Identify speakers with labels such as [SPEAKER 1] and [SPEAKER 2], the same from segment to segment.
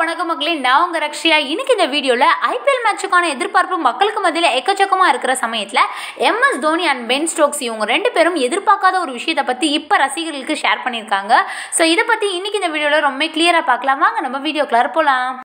[SPEAKER 1] வணக்கம் மக்களே. நான் உங்கள் இன்னைக்கு இந்த வீடியோவில் ஐபிஎல் மேட்சுக்கான எதிர்பார்ப்பு மக்களுக்கு மத்தியில் எக்கச்சக்கமாக இருக்கிற சமயத்தில் MS Dhoni and Ben Stokes இவங்க ரெண்டு பேரும் எதிர்பார்க்காத ஒரு விஷயத்தை பற்றி இப்போ ரசிகர்களுக்கு ஷேர் பண்ணியிருக்காங்க. ஸோ இதை பற்றி இன்னைக்கு இந்த வீடியோவில் ரொம்ப கிளியராக பார்க்கலாம். வாங்க நம்ம வீடியோக்குள்ளார போகலாம்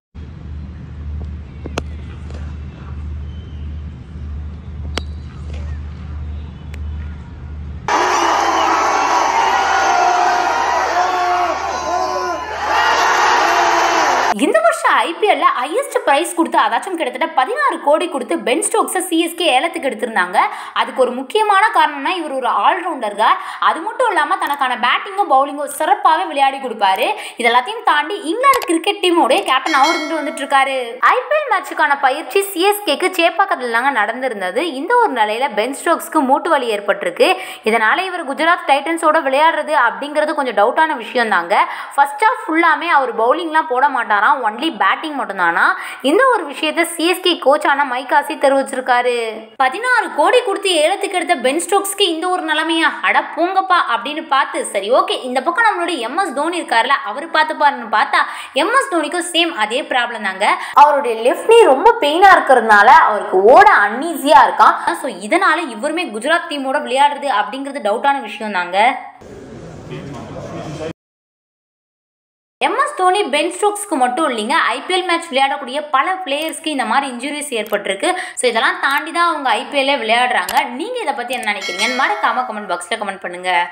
[SPEAKER 1] போலாம் ஐபிஎல்ல ஹையஸ்ட் பிரைஸ் கொடுத்து அதாச்சும் கிட்டத்தட்ட பதினாறு கோடி கொடுத்து பென் ஸ்டோக்ஸை சிஎஸ்கே ஏலத்துக்கு எடுத்திருந்தாங்க. அதுக்கு ஒரு முக்கியமான காரணம்னா இவர் ஒரு ஆல்ரவுண்டர்க அது மட்டும் இல்லாமல் தனக்கான பேட்டிங்கும் பவுலிங்கும் சிறப்பாகவே விளையாடி கொடுப்பாரு. இதெல்லாத்தையும் தாண்டி இங்கிலாந்து கிரிக்கெட் டீமோட கேப்டனாகவும் இருந்துட்டு வந்துட்டு இருக்காரு ஐபிஎல் மேட்சுக்கான பயிற்சி சிஎஸ்கேக்கு சேப்பாக்கத்தில் தாங்க நடந்திருந்தது. இந்த ஒரு நிலையில பென் ஸ்டோக்ஸ்க்கு மூட்டு வலி ஏற்பட்டிருக்கு. இதனால இவர் குஜராத் டைட்டன்ஸோட விளையாடுறது அப்படிங்கிறது கொஞ்சம் டவுட்டான விஷயம் தாங்க ஃபர்ஸ்ட் ஆஃப் ஃபுல்லாமே அவர் பவுலிங்லாம் போட மாட்டாராம். ஒன்லி பேட்டிங் மட்டும்தானா? இந்த ஒரு விஷயத்த சிஎஸ்கே கோச்சான மைகாசி தெரிவிச்சிருக்காரு. பதினாறு கோடி கொடுத்து ஏலத்துக்கு எடுத்த பென் ஸ்டோக்ஸ்க்கு இந்த ஒரு நிலைமையா? அட போங்கப்பா அப்படின்னு பார்த்து சரி ஓகே இந்த பக்கம் நம்மளுடைய எம்எஸ் தோனி இருக்காருல அவர் பார்த்து பாருன்னு பார்த்தா எம்எஸ் தோனிக்கும் சேம் அதே ப்ராப்ளம் தாங்க. அவருடைய லெஃப்ட் நீ ரொம்ப பெயினா இருக்கிறதுனால அவருக்கு ஓட அன்ஈஸியா இருக்கான். ஸோ இதனால இவருமே குஜராத் டீமோட விளையாடுறது அப்படிங்கிறது டவுட்டான விஷயம் தாங்க எம்எஸ் தோனி பென் ஸ்டோக்ஸ்க்கு மட்டும் இல்லைங்க ஐபிஎல் மேட்ச் விளையாடக்கூடிய பல பிளேயர்ஸ்க்கு இந்த மாதிரி இன்ஜுரிஸ் ஏற்பட்டிருக்கு. ஸோ இதெல்லாம் தாண்டி தான் அவங்க ஐபிஎல்லே விளையாடுறாங்க. நீங்கள் இதை பற்றி என்ன நினைக்கிறீங்க மறக்காம கமெண்ட் பாக்ஸில் கமெண்ட் பண்ணுங்கள்